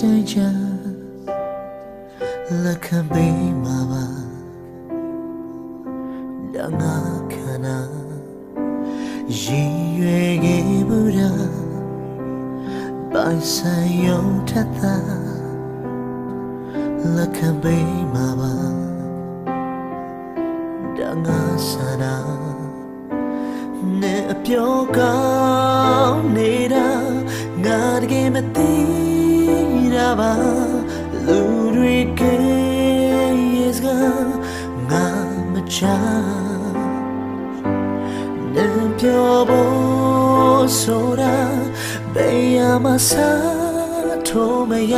တ်တိုင်းချလက်ခံပေးမှာပါတငါခဏရည်ရွယ်ခဲ့ဘူးလားပိုင်ဆိုင်ယုံထက်သာလက်ခံပေးမှာပါတငါဆန္ဒနဲ့အပြောကောင်းနေတာငါတကယ်မသိ တာပါလူတွေကရဲ့စကားငါမချနဲ့ပြောဖို့ဆိုတာဘယ်ရမှာစားထိုးမရ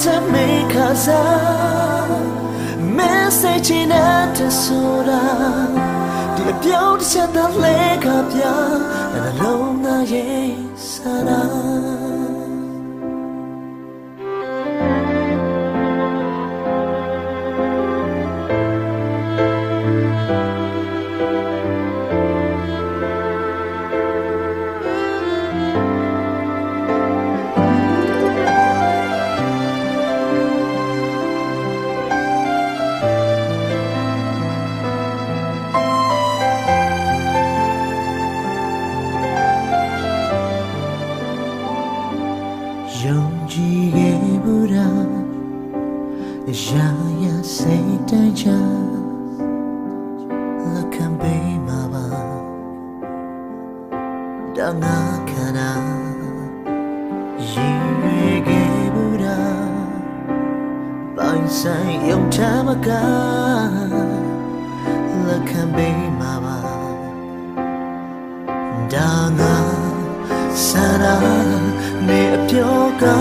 မြတ်တဲ့မိခါစား message in at the soda ဒီအပြောင်းတစ်ချက်သက်လဲ ယုံကြည်ခဲ့ဘူးလားရာရာစိတ်တိုင်းချလက်ခံပေးမှာပါတငါခန္ဓာရင်ရွေခဲ့ဘူးလားပိုင်ဆိုင်ယုံချမကလက်ခံပေးမှာပါဒါငါ Sara ne ကော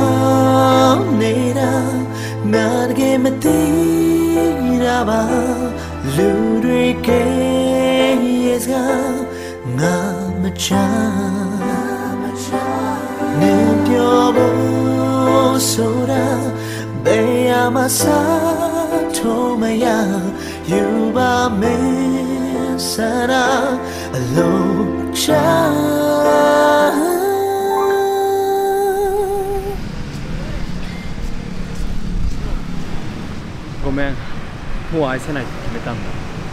င်းနေတာငါတကယ်မသိရပါလူတွေကရဲ့စကားငါမချာနေပြောဖို့ဆိုတာဘယ်ရမှာစာထိုးမရယူပါမယ်စရာအလုံးချာ men mua ai xe này người ta Hãy subscribe cho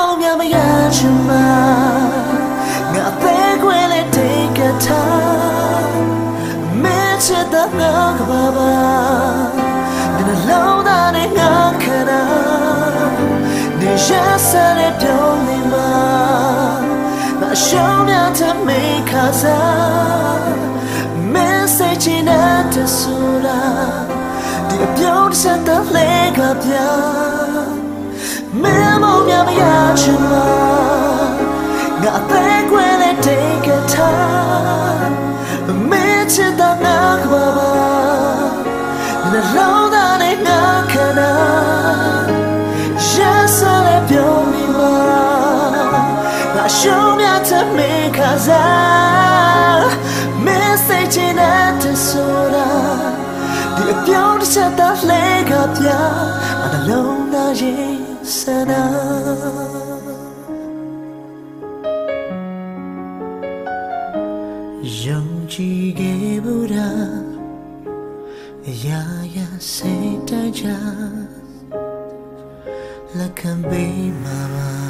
kênh Ghiền Mì Gõ Để không bỏ lỡ những video hấp dẫn နှလုံးသားနဲ့ငါခဏနေရစရပြုံးနေမှာငါရှောင်းမြတ်တဲ့မိခါစားမဲစိတ်ချင်တဲ့ဆိုတာဒီအပြုံးတစ်ချက်တည်းလေးကပြမဲမောင်များမရချင်မှာငါအသေးခွဲနဲ့တိတ်ကထားမဲချစ်တဲ့ငါ စားမဲစိတ်ချင်တဲ့ဆိုတာဒီအပြောင်းတစ်ချက်သားလဲကပြအနှလုံးသားရဲ့ sana Young chi ge buddha Ya ya say ta cha La kan be mama